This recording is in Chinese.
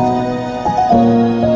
啊。